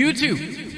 YouTube.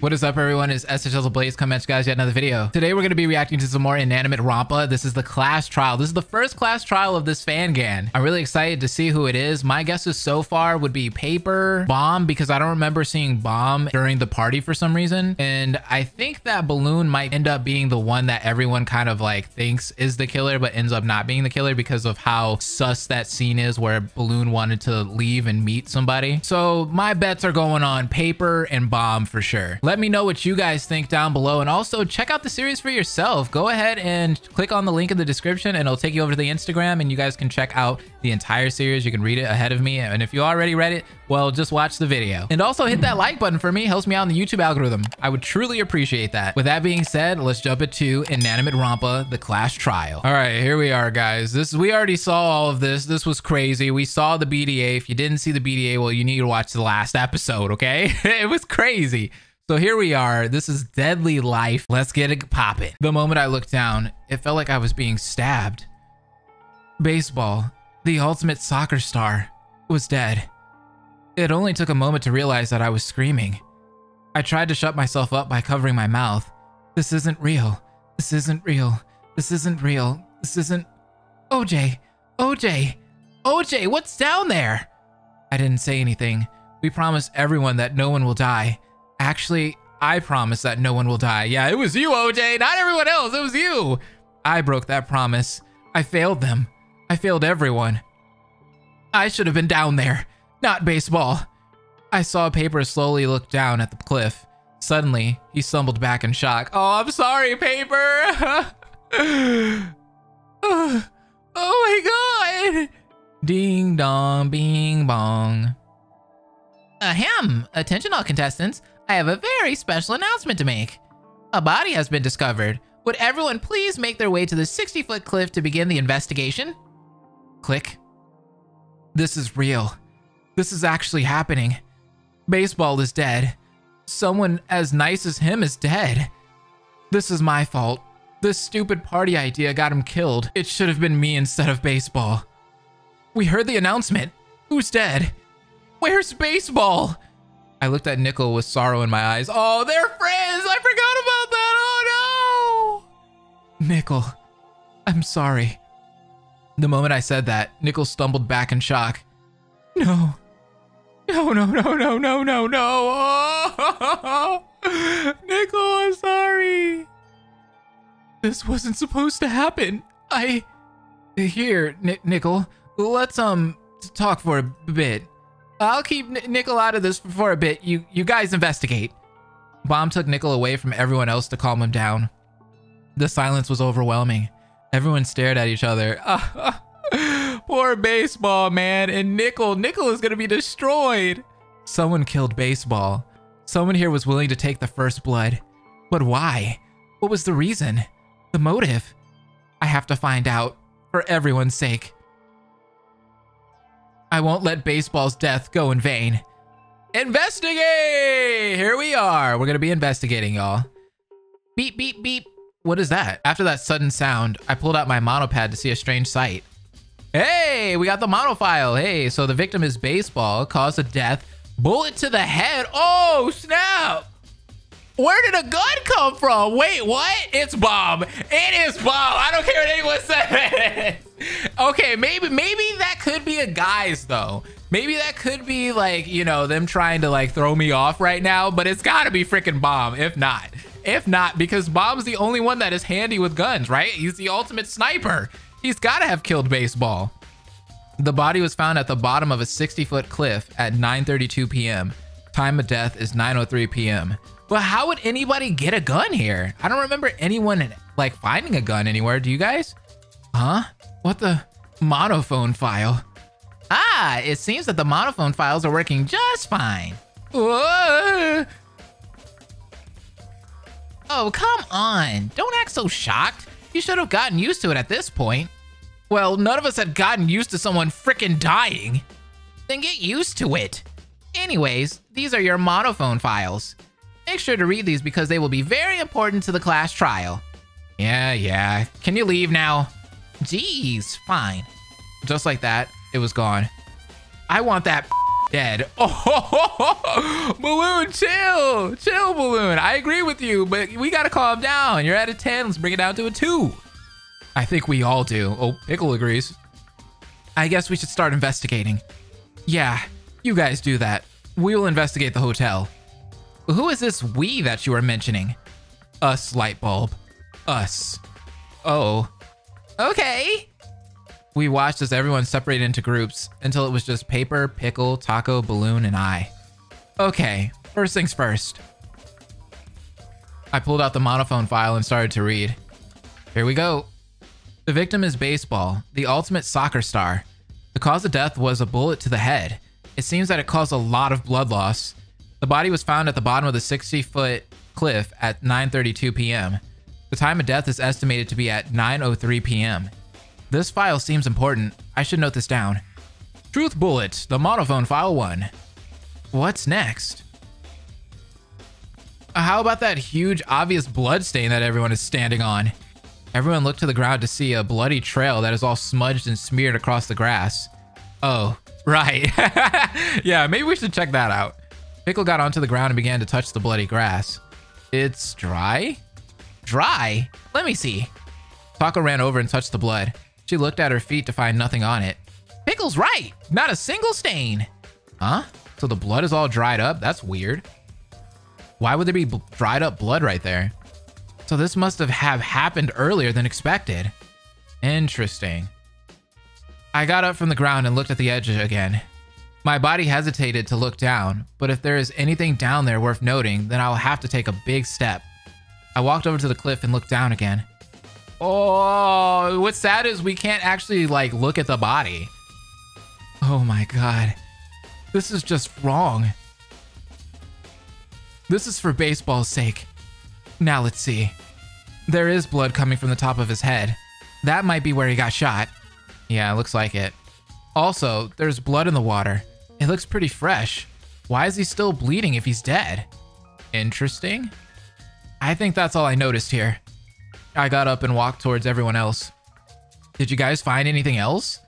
What is up, everyone? It's SHSL Blaze coming at you guys yet another video. Today, we're going to be reacting to some more Inanimate Ronpa. This is the class trial. This is the first class trial of this fangan. I'm really excited to see who it is. My guesses so far would be Paper, Bomb, because I don't remember seeing Bomb during the party for some reason. And I think that Balloon might end up being the one that everyone kind of like thinks is the killer, but ends up not being the killer because of how sus that scene is where Balloon wanted to leave and meet somebody. So my bets are going on Paper and Bomb for sure. Let me know what you guys think down below. And also check out the series for yourself. Go ahead and click on the link in the description and it'll take you over to the Instagram and you guys can check out the entire series. You can read it ahead of me. And if you already read it, well, just watch the video. And also hit that like button for me. Helps me out in the YouTube algorithm. I would truly appreciate that. With that being said, let's jump into Inanimate Ronpa, the Class trial. All right, here we are, guys. This We already saw all of this. This was crazy. We saw the BDA. If you didn't see the BDA, well, you need to watch the last episode, okay? it was crazy. So here we are. This is Deadly Life. Let's get it popping. The moment I looked down, it felt like I was being stabbed. Baseball, the ultimate soccer star, was dead. It only took a moment to realize that I was screaming. I tried to shut myself up by covering my mouth. This isn't real. This isn't real. This isn't real. This isn't... OJ! OJ! OJ, what's down there? I didn't say anything. We promised everyone that no one will die. Actually, I promise that no one will die. Yeah, it was you, OJ, not everyone else. It was you. I broke that promise. I failed them. I failed everyone. I should have been down there, not baseball. I saw Paper slowly look down at the cliff. Suddenly, he stumbled back in shock. Oh, I'm sorry, Paper. oh, my god. Ding dong, bing bong. Ahem. Attention all contestants. I have a very special announcement to make. A body has been discovered. Would everyone please make their way to the 60-foot cliff to begin the investigation? Click. This is real. This is actually happening. Baseball is dead. Someone as nice as him is dead. This is my fault. This stupid party idea got him killed. It should have been me instead of baseball. We heard the announcement. Who's dead? Where's baseball? I looked at Nickel with sorrow in my eyes. Oh, they're friends! I forgot about that! Oh no! Nickel, I'm sorry. The moment I said that, Nickel stumbled back in shock. No. No, no, no, no, no, no, no. Oh, Nickel, I'm sorry. This wasn't supposed to happen. I... Here, N Nickel, let's, um, talk for a bit. I'll keep Nickel out of this for a bit. You you guys investigate. Bomb took Nickel away from everyone else to calm him down. The silence was overwhelming. Everyone stared at each other. Poor baseball, man. And Nickel, Nickel is gonna be destroyed. Someone killed baseball. Someone here was willing to take the first blood. But why? What was the reason? The motive? I have to find out, for everyone's sake. I won't let baseball's death go in vain. Investigate! Here we are. We're to be investigating, y'all. Beep, beep, beep. What is that? After that sudden sound, I pulled out my monopad to see a strange sight. Hey, we got the mono file. Hey, so the victim is baseball, cause of death, bullet to the head. Oh, snap. Where did a gun come from? Wait, what? It's Bob. It is Bob. I don't care what anyone says. okay, maybe maybe that could be a guy's though. Maybe that could be like, you know, them trying to like throw me off right now, but it's gotta be freaking Bomb, if not. If not, because Bob's the only one that is handy with guns, right? He's the ultimate sniper. He's gotta have killed baseball. The body was found at the bottom of a 60 foot cliff at 9.32 p.m. Time of death is 9.03 p.m. But how would anybody get a gun here? I don't remember anyone like finding a gun anywhere. Do you guys? Huh? What the? Monophone file. Ah, it seems that the monophone files are working just fine. Whoa. Oh, come on. Don't act so shocked. You should have gotten used to it at this point. Well, none of us had gotten used to someone frickin' dying. Then get used to it. Anyways, these are your monophone files. Make sure to read these because they will be very important to the class trial. Yeah, yeah. Can you leave now? Jeez, fine. Just like that, it was gone. I want that dead. Oh, Balloon, chill. Chill, Balloon. I agree with you, but we got to calm down. You're at a 10. Let's bring it down to a 2. I think we all do. Oh, Pickle agrees. I guess we should start investigating. Yeah, you guys do that. We'll investigate the hotel. Who is this we that you are mentioning? Us, Lightbulb. Us. Oh. Okay. We watched as everyone separated into groups until it was just Paper, Pickle, Taco, Balloon, and I. Okay, first things first. I pulled out the monophone file and started to read. Here we go. The victim is Baseball, the ultimate soccer star. The cause of death was a bullet to the head. It seems that it caused a lot of blood loss. The body was found at the bottom of the 60-foot cliff at 9.32 p.m. The time of death is estimated to be at 9.03 p.m. This file seems important. I should note this down. Truth Bullet, the monophone file 1. What's next? Uh, how about that huge obvious blood stain that everyone is standing on? Everyone looked to the ground to see a bloody trail that is all smudged and smeared across the grass. Oh, right. yeah, maybe we should check that out. Pickle got onto the ground and began to touch the bloody grass. It's dry? Dry? Let me see. Taco ran over and touched the blood. She looked at her feet to find nothing on it. Pickle's right. Not a single stain. Huh? So the blood is all dried up? That's weird. Why would there be dried up blood right there? So this must have, have happened earlier than expected. Interesting. I got up from the ground and looked at the edge again. My body hesitated to look down, but if there is anything down there worth noting, then I'll have to take a big step. I walked over to the cliff and looked down again. Oh, what's sad is we can't actually like look at the body. Oh my god. This is just wrong. This is for baseball's sake. Now let's see. There is blood coming from the top of his head. That might be where he got shot. Yeah, looks like it. Also, there's blood in the water. It looks pretty fresh. Why is he still bleeding if he's dead? Interesting. I think that's all I noticed here. I got up and walked towards everyone else. Did you guys find anything else?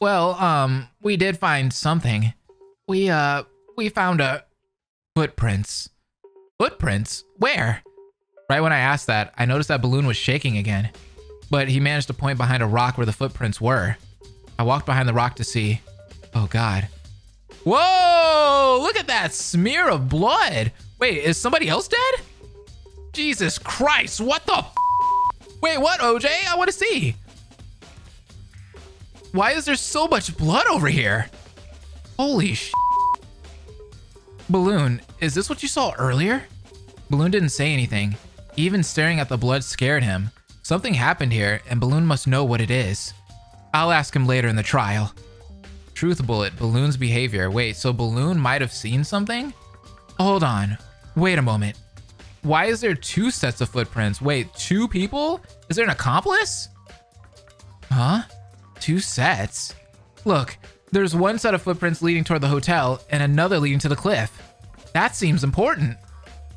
Well, um, we did find something. We, uh, we found a footprints. Footprints? Where? Right when I asked that, I noticed that balloon was shaking again. But he managed to point behind a rock where the footprints were. I walked behind the rock to see. Oh god. Whoa! Look at that smear of blood! Wait, is somebody else dead? Jesus Christ, what the Wait, what, OJ? I want to see. Why is there so much blood over here? Holy sh! Balloon, is this what you saw earlier? Balloon didn't say anything. Even staring at the blood scared him. Something happened here, and Balloon must know what it is. I'll ask him later in the trial. Truth Bullet, Balloon's behavior. Wait, so Balloon might have seen something? Hold on. Wait a moment. Why is there two sets of footprints? Wait, two people? Is there an accomplice? Huh? Two sets? Look, there's one set of footprints leading toward the hotel and another leading to the cliff. That seems important.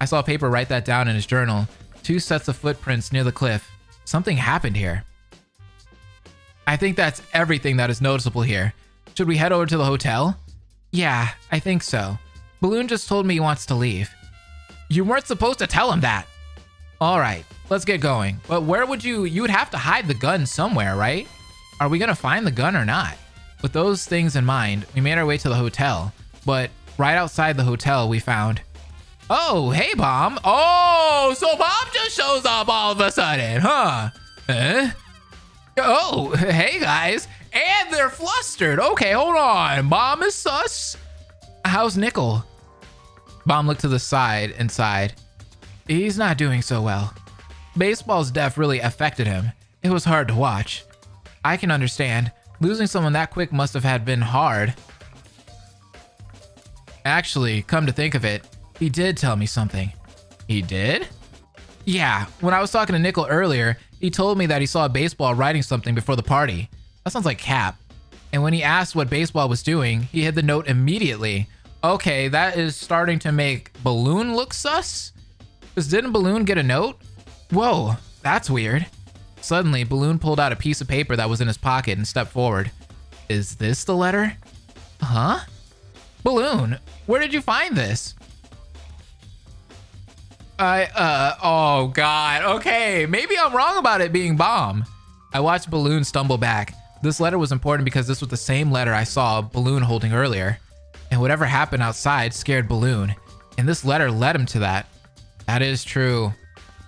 I saw Paper write that down in his journal. Two sets of footprints near the cliff. Something happened here. I think that's everything that is noticeable here. Should we head over to the hotel? Yeah, I think so. Balloon just told me he wants to leave. You weren't supposed to tell him that. All right, let's get going. But where would you, you would have to hide the gun somewhere, right? Are we gonna find the gun or not? With those things in mind, we made our way to the hotel, but right outside the hotel, we found, oh, hey, Bomb. Oh, so Bomb just shows up all of a sudden, huh? Eh? Oh, hey, guys. And they're flustered. Okay, hold on. Bomb is sus. How's Nickel? Bomb looked to the side and sighed. He's not doing so well. Baseball's death really affected him. It was hard to watch. I can understand. Losing someone that quick must have had been hard. Actually, come to think of it, he did tell me something. He did? Yeah, when I was talking to Nickel earlier, he told me that he saw Baseball writing something before the party. That sounds like Cap. And when he asked what Baseball was doing, he hid the note immediately, Okay, that is starting to make Balloon look sus? Because didn't Balloon get a note? Whoa, that's weird. Suddenly, Balloon pulled out a piece of paper that was in his pocket and stepped forward. Is this the letter? Huh? Balloon, where did you find this? I, uh, oh god, okay, maybe I'm wrong about it being bomb. I watched Balloon stumble back. This letter was important because this was the same letter I saw Balloon holding earlier. And whatever happened outside scared Balloon. And this letter led him to that. That is true.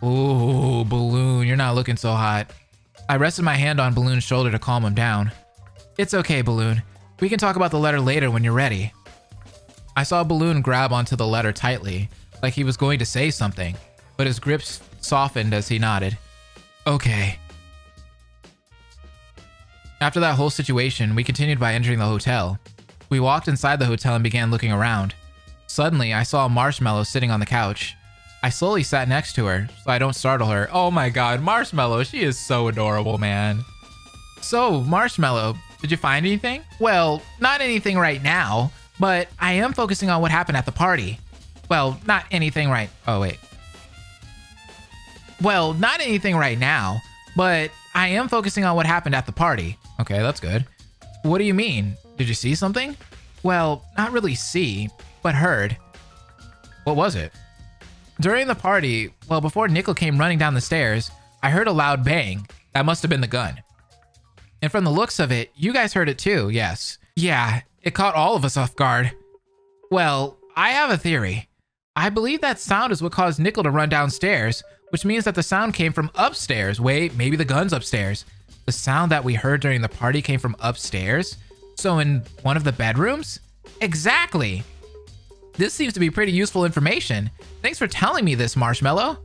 Ooh, Balloon, you're not looking so hot. I rested my hand on Balloon's shoulder to calm him down. It's okay, Balloon. We can talk about the letter later when you're ready. I saw Balloon grab onto the letter tightly, like he was going to say something, but his grip softened as he nodded. Okay. After that whole situation, we continued by entering the hotel. We walked inside the hotel and began looking around. Suddenly, I saw Marshmallow sitting on the couch. I slowly sat next to her, so I don't startle her. Oh my god, Marshmallow, she is so adorable, man. So, Marshmallow, did you find anything? Well, not anything right now, but I am focusing on what happened at the party. Well, not anything right... Oh, wait. Well, not anything right now, but I am focusing on what happened at the party. Okay, that's good. What do you mean? Did you see something? Well, not really see, but heard. What was it? During the party, well, before Nickel came running down the stairs, I heard a loud bang. That must have been the gun. And from the looks of it, you guys heard it too, yes. Yeah, it caught all of us off guard. Well, I have a theory. I believe that sound is what caused Nickel to run downstairs, which means that the sound came from upstairs. Wait, maybe the gun's upstairs. The sound that we heard during the party came from upstairs? So in one of the bedrooms? Exactly. This seems to be pretty useful information. Thanks for telling me this, Marshmallow.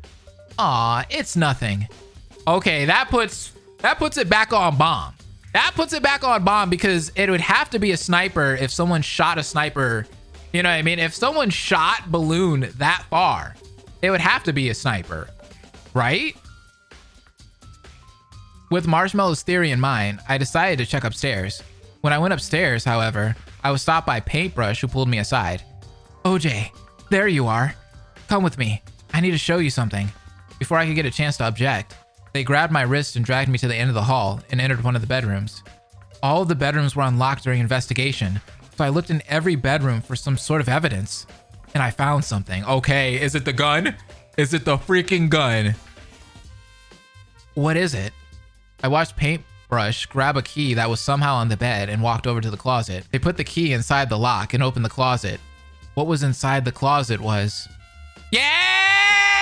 Aw, it's nothing. Okay, that puts that puts it back on bomb. That puts it back on bomb because it would have to be a sniper if someone shot a sniper you know what I mean? If someone shot Balloon that far, it would have to be a sniper, right? With Marshmallow's theory in mind, I decided to check upstairs. When I went upstairs, however, I was stopped by Paintbrush who pulled me aside. OJ, there you are. Come with me. I need to show you something. Before I could get a chance to object, they grabbed my wrist and dragged me to the end of the hall and entered one of the bedrooms. All of the bedrooms were unlocked during investigation, so I looked in every bedroom for some sort of evidence. And I found something. Okay, is it the gun? Is it the freaking gun? What is it? I watched Paintbrush grab a key that was somehow on the bed and walked over to the closet. They put the key inside the lock and opened the closet. What was inside the closet was... Yeah!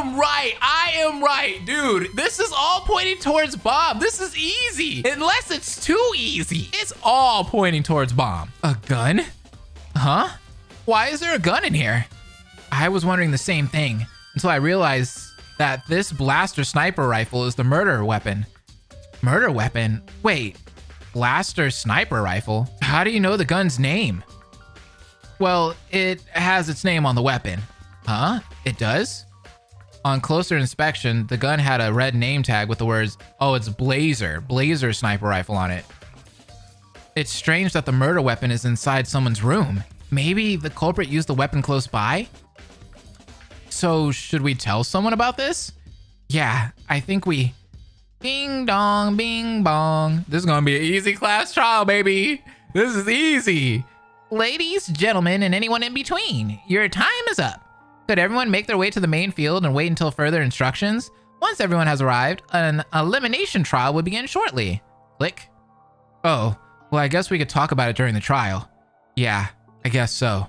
Am right. I am right. Dude, this is all pointing towards bomb. This is easy. Unless it's too easy. It's all pointing towards bomb. A gun? Huh? Why is there a gun in here? I was wondering the same thing until I realized that this blaster sniper rifle is the murder weapon. Murder weapon? Wait, blaster sniper rifle? How do you know the gun's name? Well, it has its name on the weapon. Huh? It does? On closer inspection, the gun had a red name tag with the words, oh, it's Blazer, Blazer sniper rifle on it. It's strange that the murder weapon is inside someone's room. Maybe the culprit used the weapon close by? So should we tell someone about this? Yeah, I think we... Bing dong, bing bong. This is gonna be an easy class trial, baby. This is easy. Ladies, gentlemen, and anyone in between, your time is up. Could everyone make their way to the main field and wait until further instructions? Once everyone has arrived, an elimination trial will begin shortly. Click. Oh, well, I guess we could talk about it during the trial. Yeah, I guess so.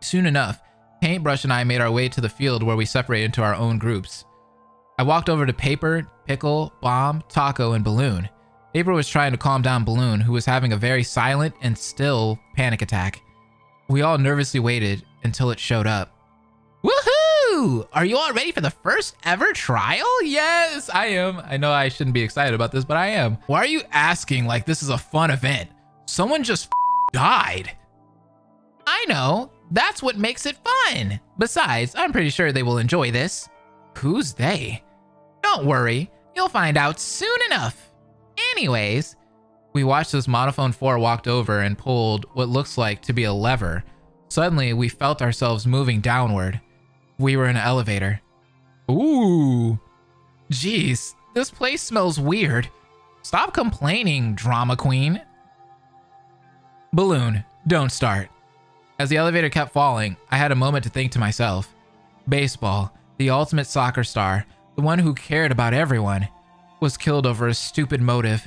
Soon enough, Paintbrush and I made our way to the field where we separated into our own groups. I walked over to Paper, Pickle, Bomb, Taco, and Balloon. Paper was trying to calm down Balloon, who was having a very silent and still panic attack. We all nervously waited until it showed up. Are you all ready for the first ever trial? Yes, I am. I know I shouldn't be excited about this, but I am. Why are you asking like this is a fun event? Someone just died. I know. That's what makes it fun. Besides, I'm pretty sure they will enjoy this. Who's they? Don't worry. You'll find out soon enough. Anyways, we watched as Monophone 4 walked over and pulled what looks like to be a lever. Suddenly, we felt ourselves moving downward. We were in an elevator. Ooh. Jeez, this place smells weird. Stop complaining, drama queen. Balloon, don't start. As the elevator kept falling, I had a moment to think to myself. Baseball, the ultimate soccer star, the one who cared about everyone, was killed over a stupid motive.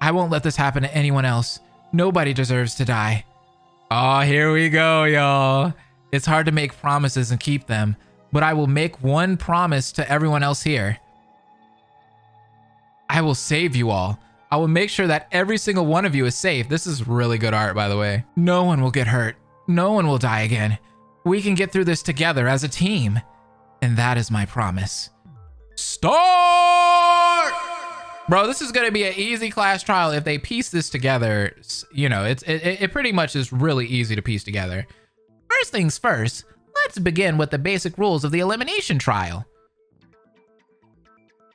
I won't let this happen to anyone else. Nobody deserves to die. Oh, here we go, y'all. It's hard to make promises and keep them, but I will make one promise to everyone else here. I will save you all. I will make sure that every single one of you is safe. This is really good art, by the way. No one will get hurt. No one will die again. We can get through this together as a team. And that is my promise. Start! Bro, this is gonna be an easy class trial if they piece this together. You know, it's it, it pretty much is really easy to piece together. First things first, let's begin with the basic rules of the elimination trial.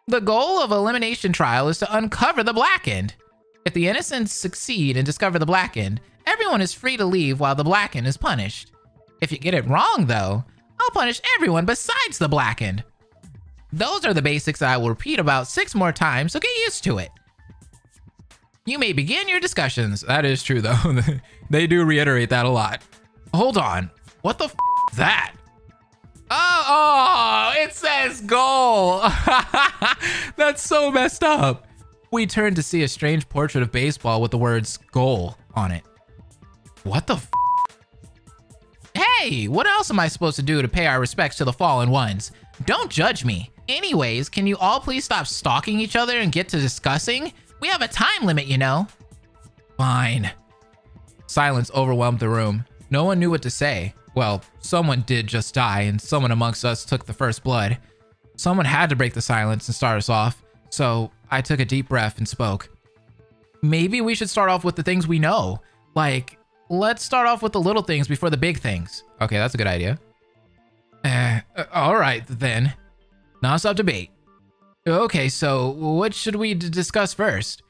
The goal of elimination trial is to uncover the blackened. If the innocents succeed and discover the blackened, everyone is free to leave while the blackened is punished. If you get it wrong, though, I'll punish everyone besides the blackened. Those are the basics I will repeat about six more times, so get used to it. You may begin your discussions. That is true, though. they do reiterate that a lot. Hold on. What the f is that? Oh, oh, it says goal. That's so messed up. We turn to see a strange portrait of baseball with the words goal on it. What the Hey, what else am I supposed to do to pay our respects to the fallen ones? Don't judge me. Anyways, can you all please stop stalking each other and get to discussing? We have a time limit, you know. Fine. Silence overwhelmed the room. No one knew what to say. Well, someone did just die, and someone amongst us took the first blood. Someone had to break the silence and start us off, so I took a deep breath and spoke. Maybe we should start off with the things we know. Like, let's start off with the little things before the big things. Okay, that's a good idea. Uh, all right, then. Non-stop debate. Okay, so what should we discuss first?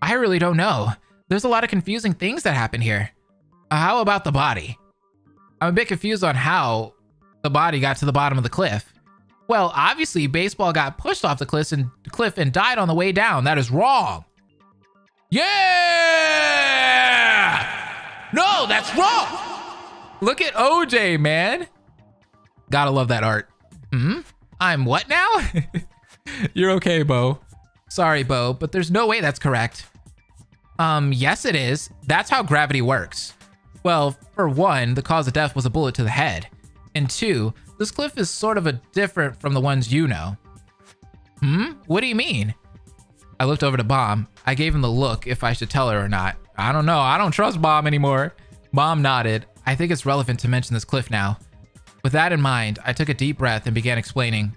I really don't know. There's a lot of confusing things that happen here. How about the body? I'm a bit confused on how the body got to the bottom of the cliff. Well, obviously, baseball got pushed off the cliff and, cliff and died on the way down. That is wrong. Yeah! No, that's wrong. Look at OJ, man. Gotta love that art. Hmm? I'm what now? You're okay, Bo. Sorry, Bo, but there's no way that's correct. Um, yes it is. That's how gravity works. Well, for one, the cause of death was a bullet to the head. And two, this cliff is sort of a different from the ones you know. Hmm? What do you mean? I looked over to Bomb. I gave him the look if I should tell her or not. I don't know. I don't trust Bomb anymore. Bomb nodded. I think it's relevant to mention this cliff now. With that in mind, I took a deep breath and began explaining.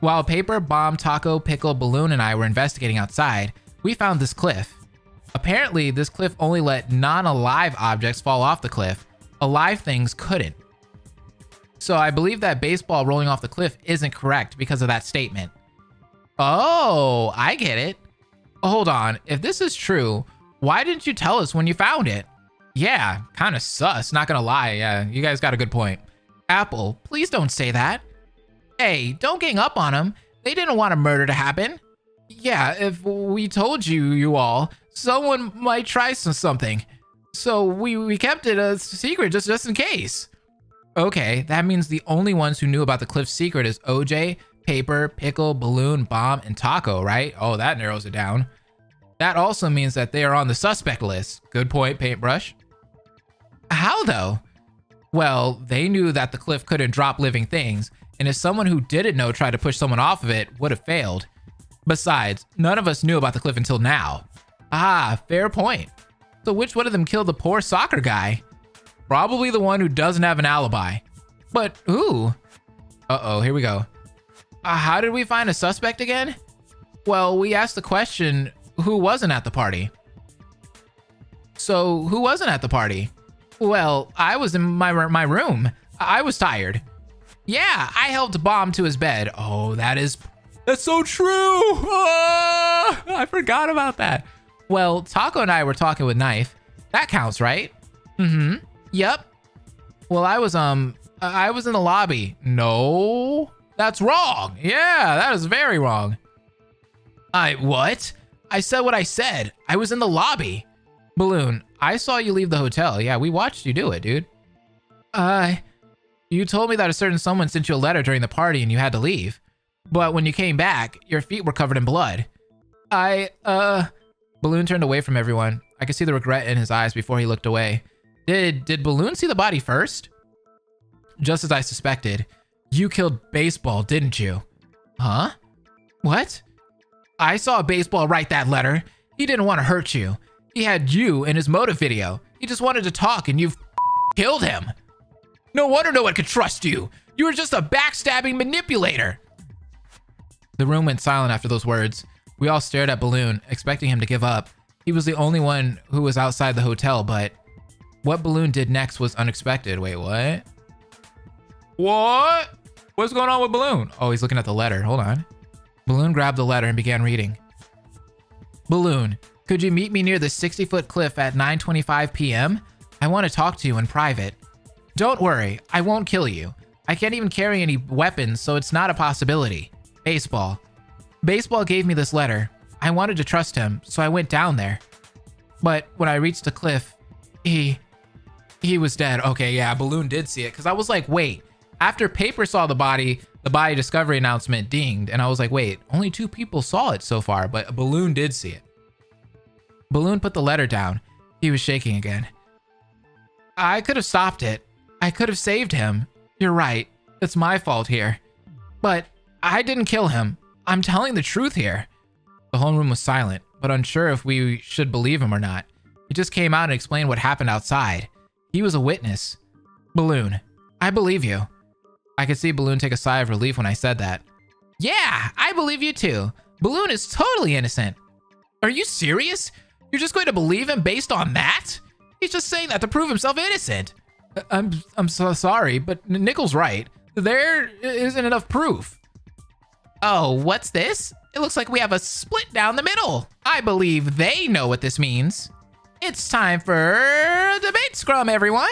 While Paper, Bomb, Taco, Pickle, Balloon, and I were investigating outside, we found this cliff. Apparently, this cliff only let non-alive objects fall off the cliff. Alive things couldn't. So I believe that baseball rolling off the cliff isn't correct because of that statement. Oh, I get it. Hold on, if this is true, why didn't you tell us when you found it? Yeah, kind of sus, not gonna lie. Yeah, you guys got a good point. Apple, please don't say that. Hey, don't gang up on them. They didn't want a murder to happen. Yeah, if we told you, you all, someone might try some something. So we, we kept it a secret just, just in case. Okay, that means the only ones who knew about the cliff secret is OJ, Paper, Pickle, Balloon, Bomb, and Taco, right? Oh, that narrows it down. That also means that they are on the suspect list. Good point, Paintbrush. How though? Well, they knew that the cliff couldn't drop living things, and if someone who didn't know tried to push someone off of it, would have failed. Besides, none of us knew about the cliff until now. Ah, fair point. So which one of them killed the poor soccer guy? Probably the one who doesn't have an alibi. But who? Uh-oh, here we go. Uh, how did we find a suspect again? Well, we asked the question, who wasn't at the party? So who wasn't at the party? Well, I was in my, my room. I was tired. Yeah, I helped Bomb to his bed. Oh, that is... That's so true! Oh, I forgot about that. Well, Taco and I were talking with Knife. That counts, right? Mm-hmm. Yep. Well, I was, um, I was in the lobby. No, that's wrong. Yeah, that is very wrong. I, what? I said what I said. I was in the lobby. Balloon, I saw you leave the hotel. Yeah, we watched you do it, dude. Uh, you told me that a certain someone sent you a letter during the party and you had to leave. But when you came back, your feet were covered in blood. I, uh... Balloon turned away from everyone. I could see the regret in his eyes before he looked away. Did, did Balloon see the body first? Just as I suspected. You killed Baseball, didn't you? Huh? What? I saw Baseball write that letter. He didn't want to hurt you. He had you in his motive video. He just wanted to talk and you've killed him. No wonder no one could trust you. You were just a backstabbing manipulator. The room went silent after those words. We all stared at Balloon, expecting him to give up. He was the only one who was outside the hotel, but what Balloon did next was unexpected. Wait, what? What? What's going on with Balloon? Oh, he's looking at the letter. Hold on. Balloon grabbed the letter and began reading. Balloon, could you meet me near the 60 foot cliff at 9.25 p.m.? I want to talk to you in private. Don't worry, I won't kill you. I can't even carry any weapons, so it's not a possibility. Baseball. Baseball gave me this letter. I wanted to trust him, so I went down there. But when I reached the cliff, he... He was dead. Okay, yeah, Balloon did see it. Because I was like, wait. After Paper saw the body, the body discovery announcement dinged. And I was like, wait, only two people saw it so far. But Balloon did see it. Balloon put the letter down. He was shaking again. I could have stopped it. I could have saved him. You're right. It's my fault here. But I didn't kill him. I'm telling the truth here. The whole room was silent, but unsure if we should believe him or not. He just came out and explained what happened outside. He was a witness. Balloon, I believe you. I could see Balloon take a sigh of relief when I said that. Yeah, I believe you too. Balloon is totally innocent. Are you serious? You're just going to believe him based on that? He's just saying that to prove himself innocent. Uh, I'm I'm so sorry, but Nickel's right. There isn't enough proof. Oh, what's this? It looks like we have a split down the middle. I believe they know what this means. It's time for debate scrum, everyone.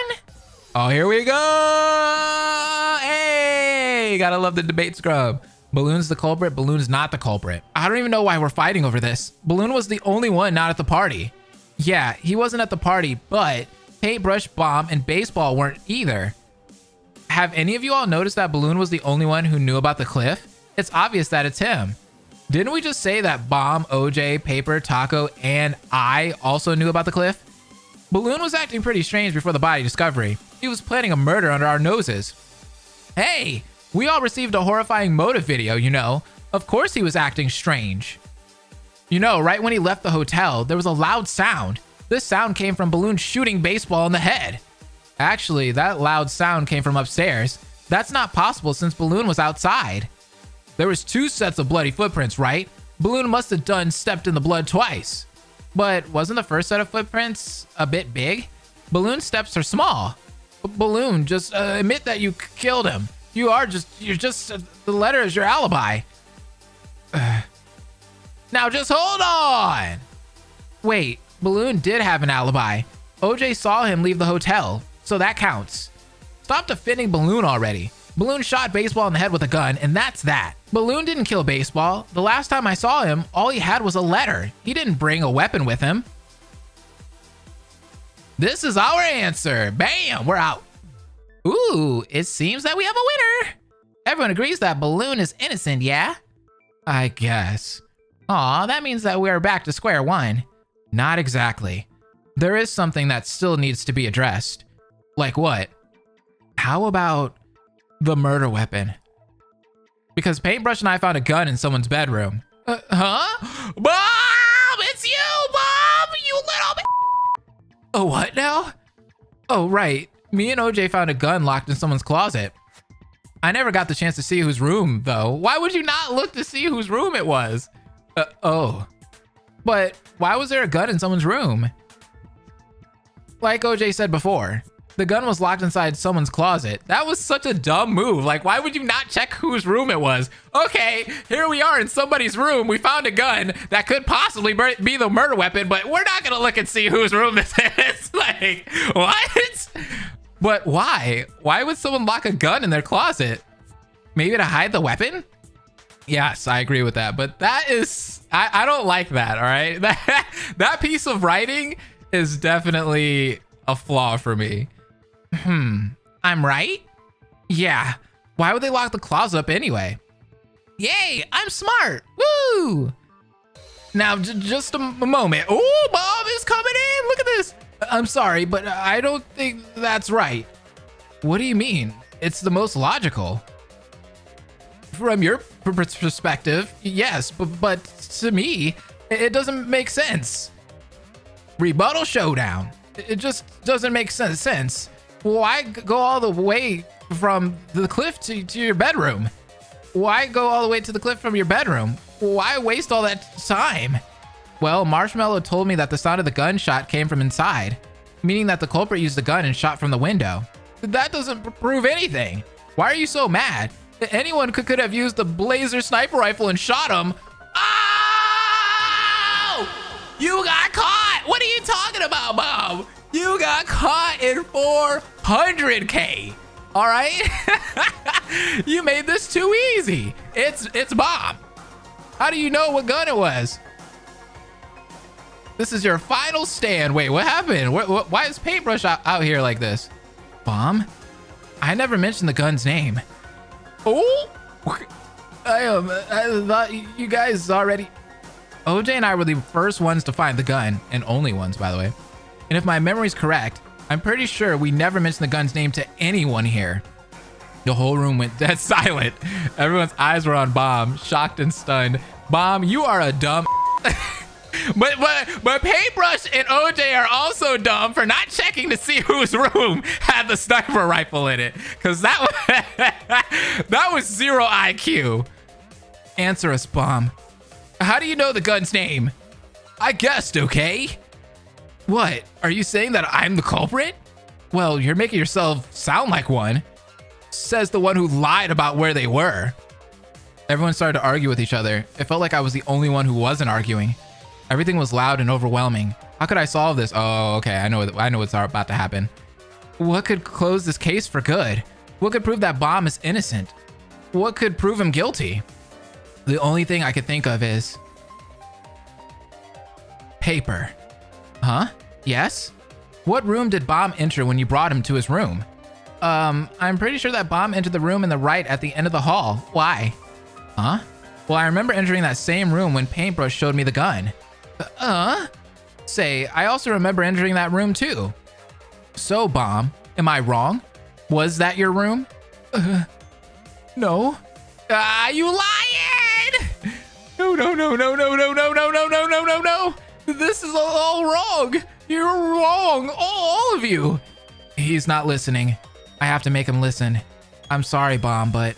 Oh, here we go. Hey, gotta love the debate scrum. Balloon's the culprit, Balloon's not the culprit. I don't even know why we're fighting over this. Balloon was the only one not at the party. Yeah, he wasn't at the party, but Paintbrush, Bomb, and Baseball weren't either. Have any of you all noticed that Balloon was the only one who knew about the cliff? It's obvious that it's him. Didn't we just say that Bomb, OJ, Paper, Taco, and I also knew about the cliff? Balloon was acting pretty strange before the body discovery. He was planning a murder under our noses. Hey, we all received a horrifying motive video, you know. Of course he was acting strange. You know, right when he left the hotel, there was a loud sound. This sound came from Balloon shooting baseball in the head. Actually, that loud sound came from upstairs. That's not possible since Balloon was outside. There was two sets of bloody footprints, right? Balloon must have done stepped in the blood twice. But wasn't the first set of footprints a bit big? Balloon steps are small. B Balloon, just uh, admit that you killed him. You are just, you're just, uh, the letter is your alibi. Now just hold on. Wait, Balloon did have an alibi. OJ saw him leave the hotel, so that counts. Stop defending Balloon already. Balloon shot Baseball in the head with a gun, and that's that. Balloon didn't kill Baseball. The last time I saw him, all he had was a letter. He didn't bring a weapon with him. This is our answer. Bam, we're out. Ooh, it seems that we have a winner. Everyone agrees that Balloon is innocent, yeah? I guess. Aw, that means that we're back to square one. Not exactly. There is something that still needs to be addressed. Like what? How about the murder weapon? Because Paintbrush and I found a gun in someone's bedroom. Uh, huh? Bob! It's you, Bob! You little. Oh, what now? Oh, right. Me and OJ found a gun locked in someone's closet. I never got the chance to see whose room, though. Why would you not look to see whose room it was? Uh, oh. But why was there a gun in someone's room? Like OJ said before, the gun was locked inside someone's closet. That was such a dumb move. Like, why would you not check whose room it was? Okay, here we are in somebody's room. We found a gun that could possibly be the murder weapon, but we're not gonna look and see whose room this is. like, what? But why? Why would someone lock a gun in their closet? Maybe to hide the weapon? Yes, I agree with that. But that is, I, I don't like that. All right. That, that piece of writing is definitely a flaw for me. Hmm. I'm right? Yeah. Why would they lock the closet up anyway? Yay, I'm smart. Woo! Now, just a moment. Oh, Bob is coming in. Look at this. I'm sorry, but I don't think that's right. What do you mean? It's the most logical. From your perspective, yes, but, but to me, it doesn't make sense. Rebuttal showdown. It just doesn't make sense. Why go all the way from the cliff to, to your bedroom? Why go all the way to the cliff from your bedroom? Why waste all that time? Well, Marshmallow told me that the sound of the gunshot came from inside, meaning that the culprit used the gun and shot from the window. That doesn't prove anything. Why are you so mad? Anyone could, could have used the blazer sniper rifle and shot him. Oh! You got caught! What are you talking about, Bob? You got caught in 400k. All right? you made this too easy. It's it's Bob. How do you know what gun it was? This is your final stand. Wait, what happened? What, what, why is Paintbrush out, out here like this? Bomb? I never mentioned the gun's name. Oh! I, um, I thought you guys already... OJ and I were the first ones to find the gun, and only ones, by the way. And if my memory's correct, I'm pretty sure we never mentioned the gun's name to anyone here. The whole room went dead silent. Everyone's eyes were on Bomb, shocked and stunned. Bomb, you are a dumb But but but Paintbrush and OJ are also dumb for not checking to see whose room had the sniper rifle in it. Cause that was that was zero IQ. Answer us, Bomb. How do you know the gun's name? I guessed, okay? What? Are you saying that I'm the culprit? Well, you're making yourself sound like one. Says the one who lied about where they were. Everyone started to argue with each other. It felt like I was the only one who wasn't arguing. Everything was loud and overwhelming. How could I solve this? Oh, okay. I know. I know what's about to happen. What could close this case for good? What could prove that Bomb is innocent? What could prove him guilty? The only thing I could think of is paper. Huh? Yes? What room did Bomb enter when you brought him to his room? Um, I'm pretty sure that Bomb entered the room in the right at the end of the hall. Why? Huh? Well, I remember entering that same room when Paintbrush showed me the gun. Uh? Say, I also remember entering that room too. So, Bomb, am I wrong? Was that your room? Uh, no. Ah, you lying! No, no, no, no, no, no, no, no, no, no, no, no, no. This is all wrong. You're wrong, all of you. He's not listening. I have to make him listen. I'm sorry, Bomb, but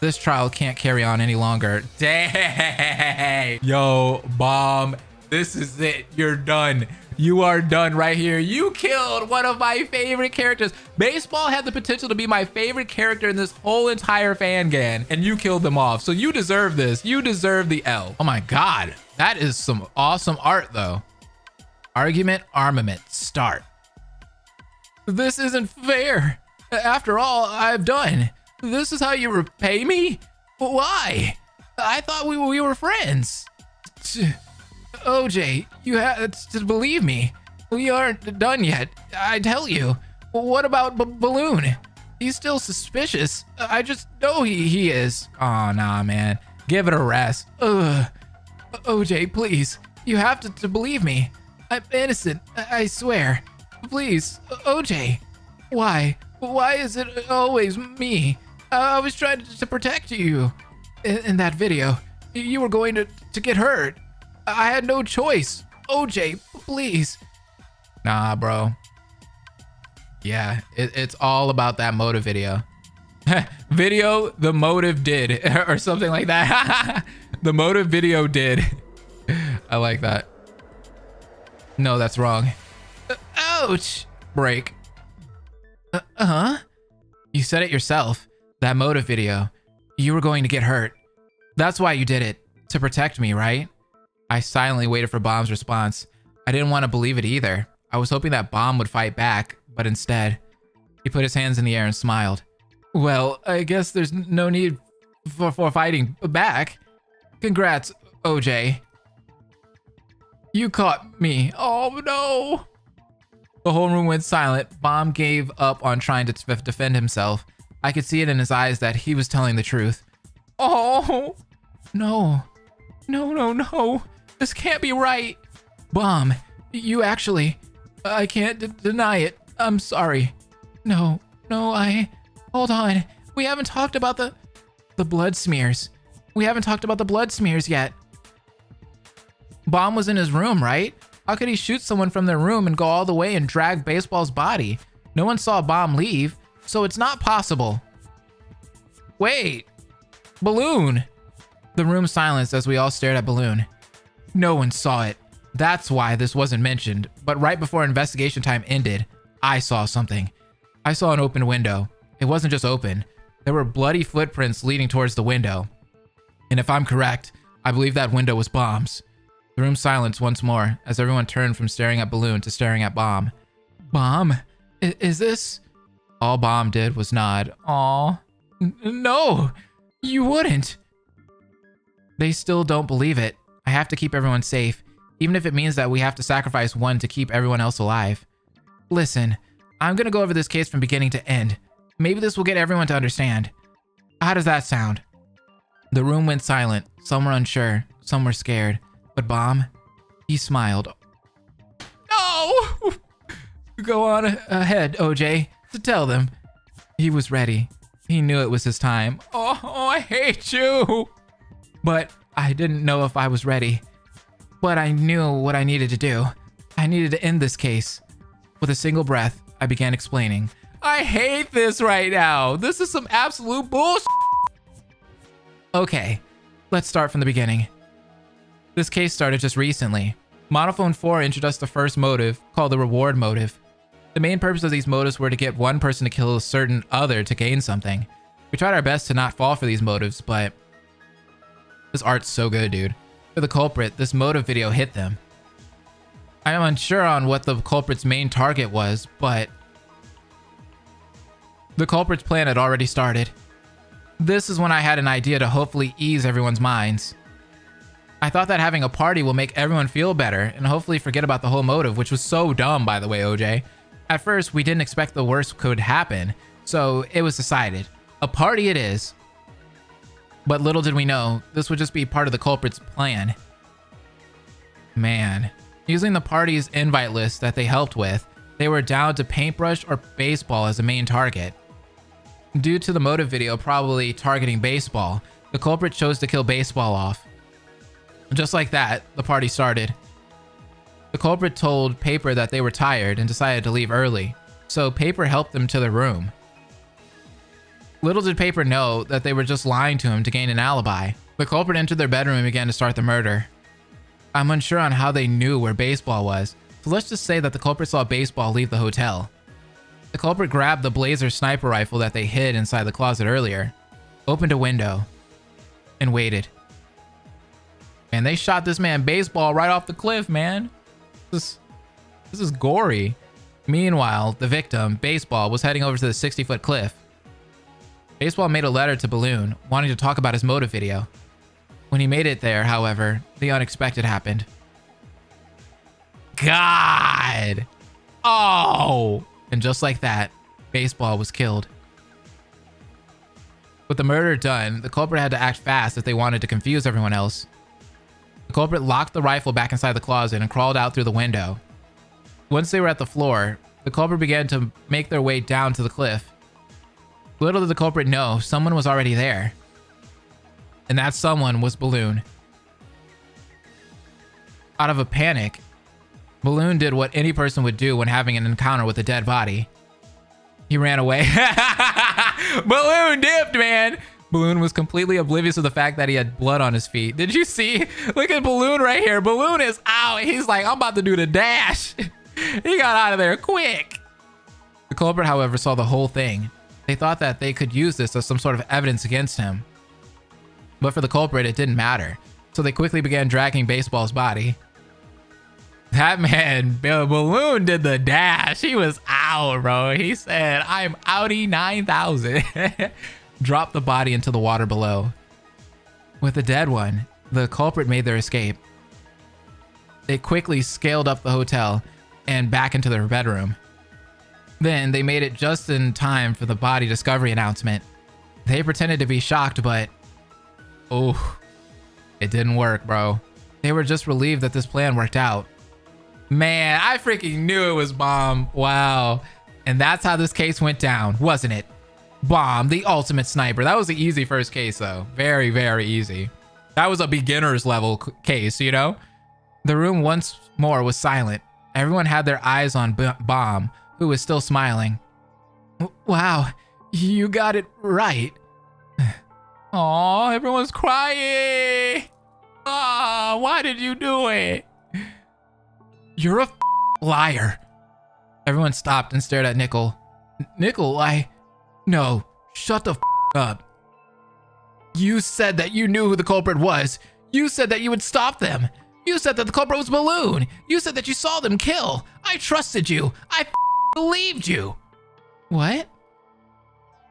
this trial can't carry on any longer. Dang. Yo, Bomb this is it. You're done. You are done right here. You killed one of my favorite characters. Baseball had the potential to be my favorite character in this whole entire fangan, and you killed them off. So you deserve this. You deserve the L. Oh my God. That is some awesome art though. Argument armament start. This isn't fair. After all I've done, this is how you repay me? Why? I thought we, we were friends. OJ, you have to believe me. We aren't done yet. I tell you. What about B Balloon? He's still suspicious. I just know he, he is. Oh, nah, man. Give it a rest. Ugh. OJ, please. You have to, to believe me. I'm innocent. I swear. Please, OJ. Why? Why is it always me? I was trying to, to protect you. In, in that video, you were going to, to get hurt. I had no choice. OJ, please. Nah, bro. Yeah, it, it's all about that motive video. video, the motive did, or something like that. the motive video did. I like that. No, that's wrong. Uh, ouch! Break. Uh, huh? You said it yourself. That motive video. You were going to get hurt. That's why you did it. To protect me, right? I silently waited for Bomb's response. I didn't want to believe it either. I was hoping that Bomb would fight back, but instead, he put his hands in the air and smiled. Well, I guess there's no need for, for fighting back. Congrats, OJ. You caught me. Oh no. The whole room went silent. Bomb gave up on trying to defend himself. I could see it in his eyes that he was telling the truth. Oh, no. No, no, no. This can't be right. Bomb, you actually... I can't deny it. I'm sorry. No, no, I... Hold on. We haven't talked about the... The blood smears. We haven't talked about the blood smears yet. Bomb was in his room, right? How could he shoot someone from their room and go all the way and drag Baseball's body? No one saw Bomb leave, so it's not possible. Wait. Balloon. The room silenced as we all stared at Balloon. No one saw it. That's why this wasn't mentioned, but right before investigation time ended, I saw something. I saw an open window. It wasn't just open. There were bloody footprints leading towards the window. And if I'm correct, I believe that window was Bomb's. The room silenced once more as everyone turned from staring at Balloon to staring at Bomb. Bomb? I is this? All Bomb did was nod. Aw. No! You wouldn't! They still don't believe it. I have to keep everyone safe, even if it means that we have to sacrifice one to keep everyone else alive. Listen, I'm gonna go over this case from beginning to end. Maybe this will get everyone to understand. How does that sound? The room went silent. Some were unsure, some were scared. But Bomb, he smiled. No! Go on ahead, OJ, to tell them. He was ready. He knew it was his time. Oh, oh, I hate you! But I didn't know if I was ready. But I knew what I needed to do. I needed to end this case. With a single breath, I began explaining. I hate this right now. This is some absolute bullshit. Okay, let's start from the beginning. This case started just recently. Monophone 4 introduced the first motive, called the reward motive. The main purpose of these motives were to get one person to kill a certain other to gain something. We tried our best to not fall for these motives, but... This art's so good, dude. For the culprit, this motive video hit them. I am unsure on what the culprit's main target was, but... The culprit's plan had already started. This is when I had an idea to hopefully ease everyone's minds. I thought that having a party will make everyone feel better and hopefully forget about the whole motive, which was so dumb, by the way, OJ. At first, we didn't expect the worst could happen, so it was decided. A party it is. But little did we know, this would just be part of the culprit's plan. Man. Using the party's invite list that they helped with, they were down to paintbrush or baseball as the main target. Due to the motive video probably targeting baseball, the culprit chose to kill baseball off. Just like that, the party started. The culprit told Paper that they were tired and decided to leave early, so Paper helped them to their room. Little did Paper know that they were just lying to him to gain an alibi. The culprit entered their bedroom and began to start the murder. I'm unsure on how they knew where baseball was, so let's just say that the culprit saw baseball leave the hotel. The culprit grabbed the Blazer sniper rifle that they hid inside the closet earlier, opened a window, and waited. And they shot this man baseball right off the cliff, man. This, this is gory. Meanwhile, the victim, Baseball, was heading over to the 60-foot cliff. Baseball made a letter to Balloon, wanting to talk about his motive video. When he made it there, however, the unexpected happened. God! Oh! And just like that, Baseball was killed. With the murder done, the culprit had to act fast if they wanted to confuse everyone else. The culprit locked the rifle back inside the closet and crawled out through the window. Once they were at the floor, the culprit began to make their way down to the cliff. Little did the culprit know, someone was already there. And that someone was Balloon. Out of a panic, Balloon did what any person would do when having an encounter with a dead body. He ran away. Balloon dipped, man. Balloon was completely oblivious of the fact that he had blood on his feet. Did you see? Look at Balloon right here. Balloon is out. He's like, I'm about to do the dash. he got out of there quick. The culprit, however, saw the whole thing. They thought that they could use this as some sort of evidence against him. But for the culprit, it didn't matter. So they quickly began dragging Baseball's body. That man, Balloon did the dash. He was out, bro. He said, I'm Audi 9000. dropped the body into the water below. With the dead one, the culprit made their escape. They quickly scaled up the hotel and back into their bedroom. Then they made it just in time for the body discovery announcement. They pretended to be shocked, but oh, it didn't work, bro. They were just relieved that this plan worked out. Man, I freaking knew it was Bomb. Wow. And that's how this case went down, wasn't it? Bomb, the ultimate sniper. That was an easy first case, though. Very, very easy. That was a beginner's level case, you know? The room once more was silent. Everyone had their eyes on B Bomb, who was still smiling. Wow, you got it right. Aw, everyone's crying. Ah, why did you do it? You're a liar. Everyone stopped and stared at Nickel. Nickel, I... No, shut the up. You said that you knew who the culprit was. You said that you would stop them. You said that the culprit was Balloon. You said that you saw them kill. I trusted you. I believed you. What?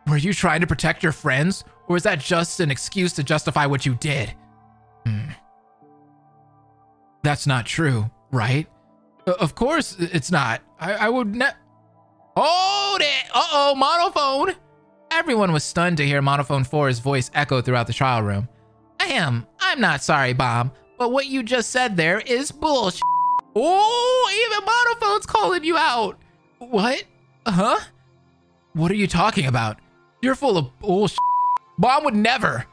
Were you trying to protect your friends? Or is that just an excuse to justify what you did? Hmm. That's not true, right? Uh, of course it's not. I, I would not. Hold it! Uh-oh, monophone! Everyone was stunned to hear Monophone 4's voice echo throughout the trial room. Ahem, I'm not sorry, Bomb, but what you just said there is bullshit. Oh, even Monophone's calling you out. What? Huh? What are you talking about? You're full of bullshit. Bomb would never.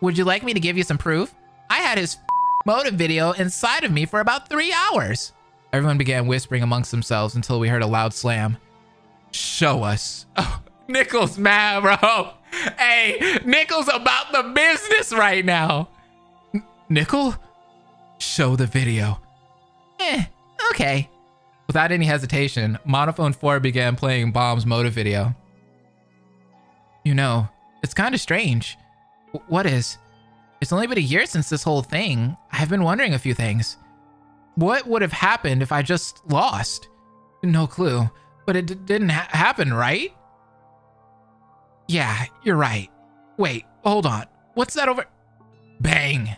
Would you like me to give you some proof? I had his motive video inside of me for about three hours. Everyone began whispering amongst themselves until we heard a loud slam. Show us. Oh, Nickel's mad, bro. Hey, Nickel's about the business right now. Nickel? Show the video. Eh, okay. Without any hesitation, Monophone 4 began playing Bomb's motive video. You know, it's kind of strange. W what is? It's only been a year since this whole thing. I've been wondering a few things. What would have happened if I just lost? No clue, but it didn't ha happen, right? Yeah, you're right. Wait, hold on. What's that over? Bang.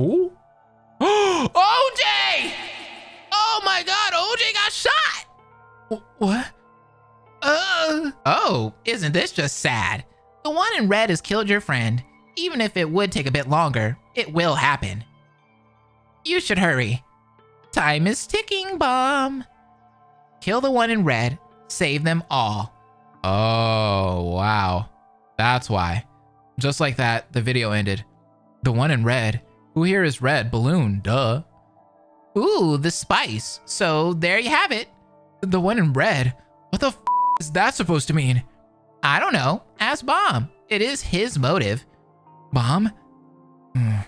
Ooh. OJ! Oh my god, OJ got shot! What? Uh. Oh, isn't this just sad? The one in red has killed your friend. Even if it would take a bit longer, it will happen. You should hurry. Time is ticking, Bomb. Kill the one in red, save them all. Oh, wow. That's why. Just like that, the video ended. The one in red. Who here is red? Balloon, duh. Ooh, the spice. So there you have it. The one in red. What the f is that supposed to mean? I don't know. Ask Bomb. It is his motive. Bomb? Mm.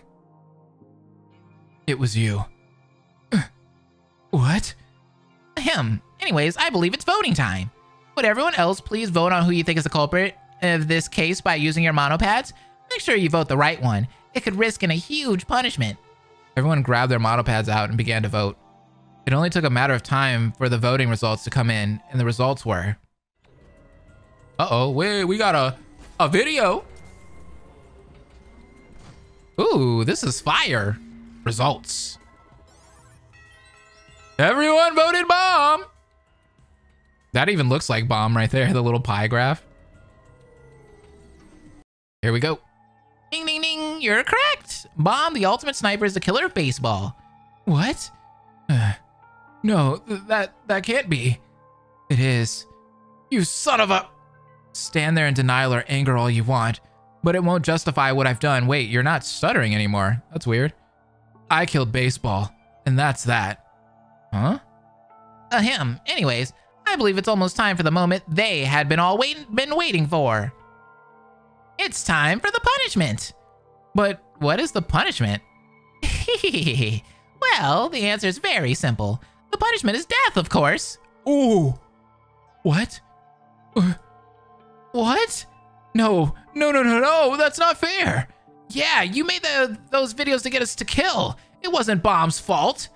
It was you. What? Him. Anyways, I believe it's voting time. Would everyone else please vote on who you think is the culprit of this case by using your monopads? Make sure you vote the right one. It could risk in a huge punishment. Everyone grabbed their monopads out and began to vote. It only took a matter of time for the voting results to come in, and the results were... Uh-oh, wait, we got a, a video. Ooh, this is fire. Results. Everyone voted bomb. That even looks like bomb right there, the little pie graph. Here we go. Ding, ding, ding, you're correct. Bomb, the ultimate sniper, is the killer of baseball. What? Uh, no, th that, that can't be. It is. You son of a... Stand there in denial or anger all you want, but it won't justify what I've done. Wait, you're not stuttering anymore. That's weird. I killed baseball, and that's that. Huh? Ahem. Anyways, I believe it's almost time for the moment they had been all wait been waiting for. It's time for the punishment. But what is the punishment? well, the answer is very simple. The punishment is death, of course. Ooh. What? Uh, what? No, no, no, no, no, that's not fair. Yeah, you made the, those videos to get us to kill. It wasn't Bomb's fault.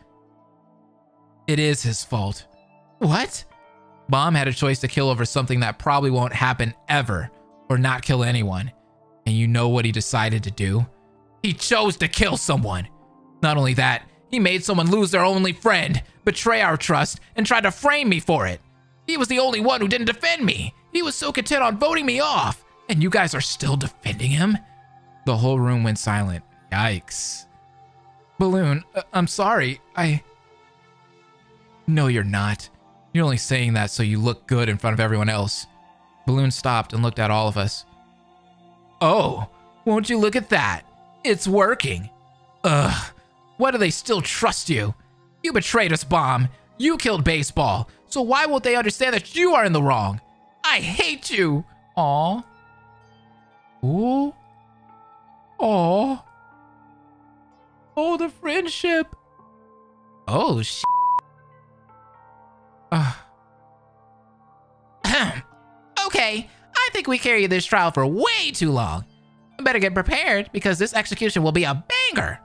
It is his fault. What? Bomb had a choice to kill over something that probably won't happen ever, or not kill anyone. And you know what he decided to do? He chose to kill someone. Not only that, he made someone lose their only friend, betray our trust, and try to frame me for it. He was the only one who didn't defend me. He was so content on voting me off. And you guys are still defending him? The whole room went silent. Yikes. Balloon, uh, I'm sorry. I. No, you're not. You're only saying that so you look good in front of everyone else. Balloon stopped and looked at all of us. Oh, won't you look at that? It's working. Ugh. Why do they still trust you? You betrayed us, Bomb. You killed Baseball. So why won't they understand that you are in the wrong? I hate you. Aw. Ooh. Aw. Oh, the friendship. Oh, sh. Okay, I think we carried this trial for way too long. I better get prepared because this execution will be a banger.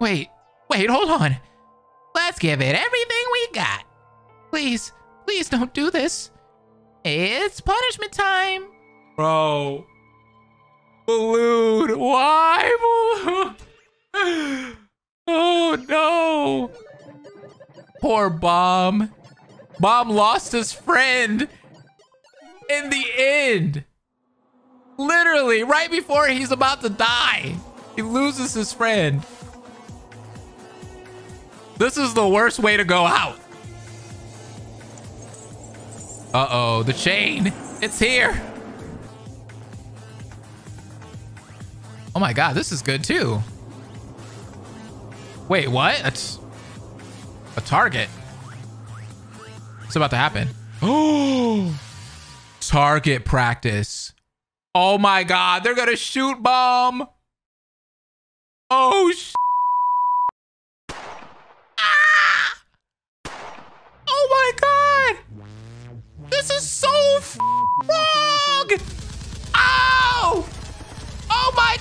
Wait, wait, hold on. Let's give it everything we got. Please, please don't do this. It's punishment time. Bro. Balloon, why? oh no. Poor Bomb. Bomb lost his friend in the end. Literally, right before he's about to die, he loses his friend. This is the worst way to go out. Uh-oh, the chain. It's here. Oh my god, this is good too. Wait, what? It's a target. What's about to happen? Oh, target practice. Oh my god, they're gonna shoot bomb. Oh, sh ah! Oh my god! This is so wrong! Oh! Oh my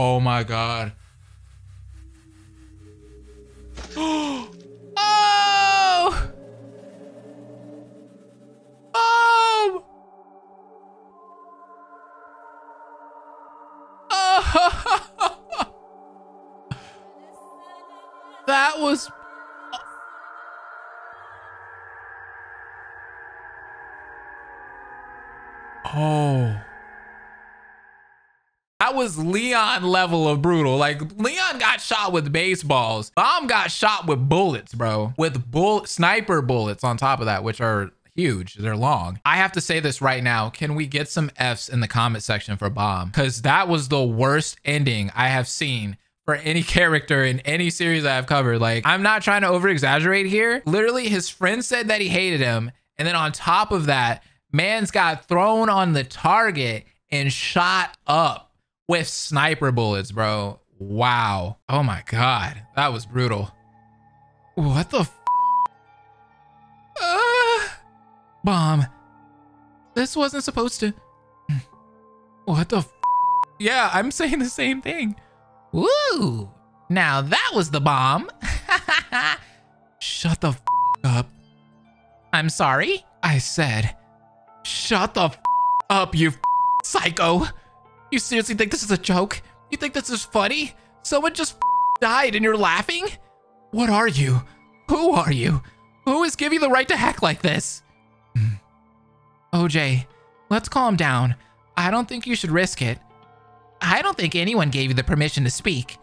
Oh my god. oh! Oh! that was Oh. Was Leon level of brutal. Like Leon got shot with baseballs. Bomb got shot with bullets, bro. With bull sniper bullets on top of that, which are huge. They're long. I have to say this right now. Can we get some Fs in the comment section for Bomb? Because that was the worst ending I have seen for any character in any series I have covered. Like, I'm not trying to over exaggerate here. Literally, his friend said that he hated him. And then on top of that, man's got thrown on the target and shot up with sniper bullets, bro. Wow. Oh my God. That was brutal. What the uh, Bomb. This wasn't supposed to. What the Yeah, I'm saying the same thing. Woo! Now that was the bomb. Shut the up. I'm sorry. I said, shut the up, you psycho. You seriously think this is a joke? You think this is funny? Someone just died and you're laughing? What are you? Who are you? Who is giving the right to hack like this? Hmm. OJ, let's calm down. I don't think you should risk it. I don't think anyone gave you the permission to speak.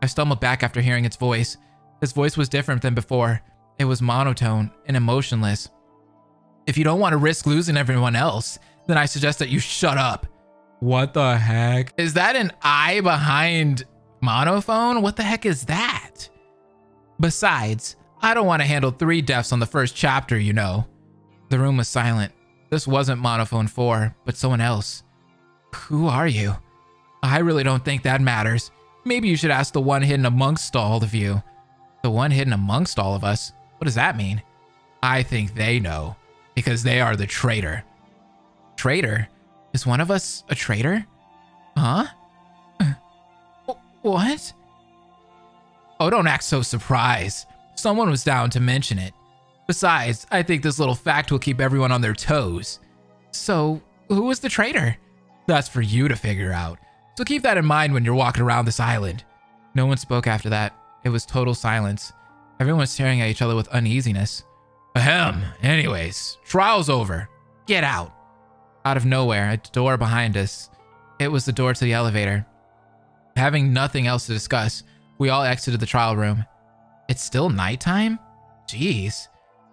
I stumbled back after hearing its voice. His voice was different than before. It was monotone and emotionless. If you don't want to risk losing everyone else, then I suggest that you shut up. What the heck? Is that an eye behind monophone? What the heck is that? Besides, I don't want to handle three deaths on the first chapter, you know. The room was silent. This wasn't monophone 4, but someone else. Who are you? I really don't think that matters. Maybe you should ask the one hidden amongst all of you. The one hidden amongst all of us? What does that mean? I think they know, because they are the traitor. Traitor? Is one of us a traitor? Huh? What? Oh, don't act so surprised. Someone was down to mention it. Besides, I think this little fact will keep everyone on their toes. So, who was the traitor? That's for you to figure out. So keep that in mind when you're walking around this island. No one spoke after that. It was total silence. Everyone was staring at each other with uneasiness. Ahem. Anyways, trial's over. Get out. Out of nowhere, a door behind us. It was the door to the elevator. Having nothing else to discuss, we all exited the trial room. It's still nighttime? Jeez.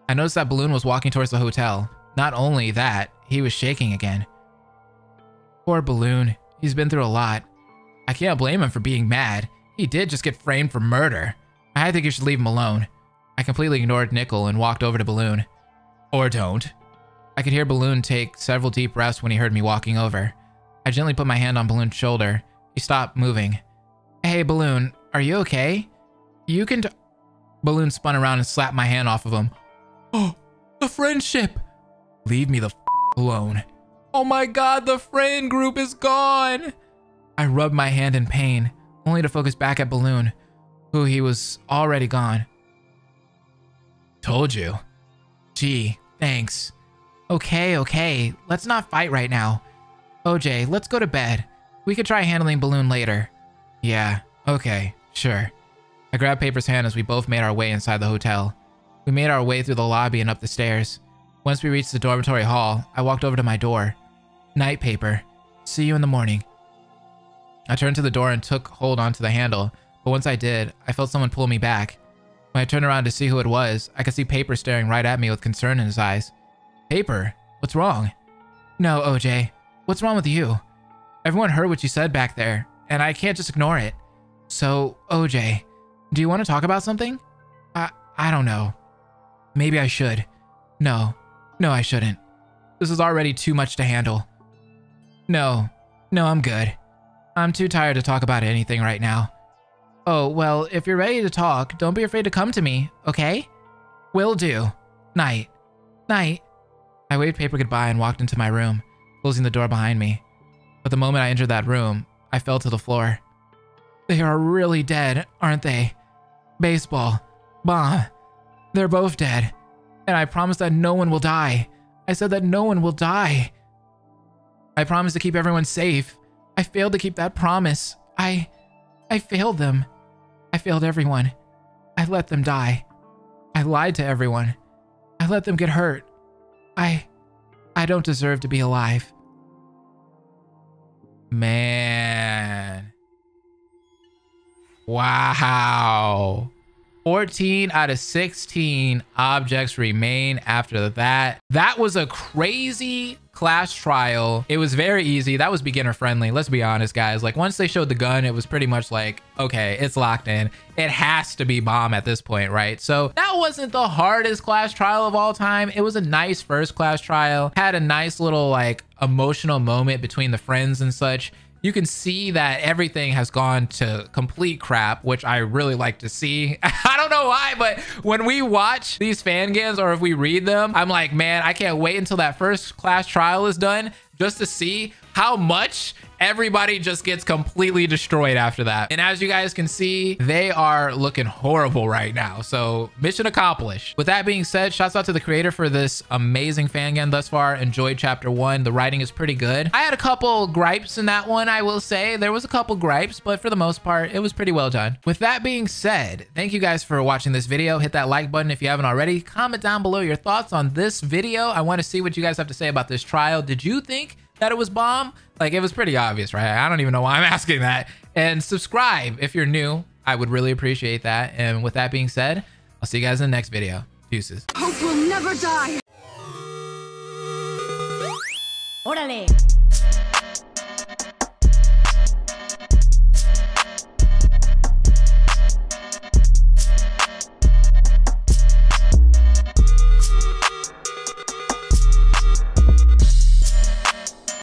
I noticed that Balloon was walking towards the hotel. Not only that, he was shaking again. Poor Balloon. He's been through a lot. I can't blame him for being mad. He did just get framed for murder. I think you should leave him alone. I completely ignored Nickel and walked over to Balloon. Or don't. I could hear Balloon take several deep breaths when he heard me walking over. I gently put my hand on Balloon's shoulder. He stopped moving. Hey, Balloon, are you okay? You can. Balloon spun around and slapped my hand off of him. Oh, the friendship! Leave me the alone. Oh my god, the friend group is gone! I rubbed my hand in pain, only to focus back at Balloon, who he was already gone. Told you. Gee, thanks. Okay, okay, let's not fight right now. OJ, let's go to bed. We could try handling Balloon later. Yeah, okay, sure. I grabbed Paper's hand as we both made our way inside the hotel. We made our way through the lobby and up the stairs. Once we reached the dormitory hall, I walked over to my door. Night Paper. See you in the morning. I turned to the door and took hold onto the handle, but once I did, I felt someone pull me back. When I turned around to see who it was, I could see Paper staring right at me with concern in his eyes. Paper, what's wrong? No, OJ. What's wrong with you? Everyone heard what you said back there, and I can't just ignore it. So, OJ, do you want to talk about something? I, I don't know. Maybe I should. No, no, I shouldn't. This is already too much to handle. No, no, I'm good. I'm too tired to talk about anything right now. Oh, well, if you're ready to talk, don't be afraid to come to me, okay? Will do. Night. Night. I waved paper goodbye and walked into my room, closing the door behind me. But the moment I entered that room, I fell to the floor. They are really dead, aren't they? Baseball. Bomb. They're both dead. And I promise that no one will die. I said that no one will die. I promised to keep everyone safe. I failed to keep that promise. I... I failed them. I failed everyone. I let them die. I lied to everyone. I let them get hurt. I... I don't deserve to be alive. Man. Wow. 14 out of 16 objects remain after that. That was a crazy class trial. It was very easy. That was beginner friendly. Let's be honest, guys. Like once they showed the gun, it was pretty much like, okay, it's locked in. It has to be bomb at this point, right? So that wasn't the hardest class trial of all time. It was a nice first class trial. Had a nice little like emotional moment between the friends and such you can see that everything has gone to complete crap, which I really like to see. I don't know why, but when we watch these fan games or if we read them, I'm like, man, I can't wait until that first class trial is done just to see how much everybody just gets completely destroyed after that. And as you guys can see, they are looking horrible right now. So mission accomplished. With that being said, shouts out to the creator for this amazing fan game thus far. Enjoyed chapter one. The writing is pretty good. I had a couple gripes in that one, I will say. There was a couple gripes, but for the most part, it was pretty well done. With that being said, thank you guys for watching this video. Hit that like button if you haven't already. Comment down below your thoughts on this video. I want to see what you guys have to say about this trial. Did you think that it was bomb? Like it was pretty obvious, right? I don't even know why I'm asking that. And subscribe if you're new. I would really appreciate that. And with that being said, I'll see you guys in the next video. Deuces. Hope will never die. Órale.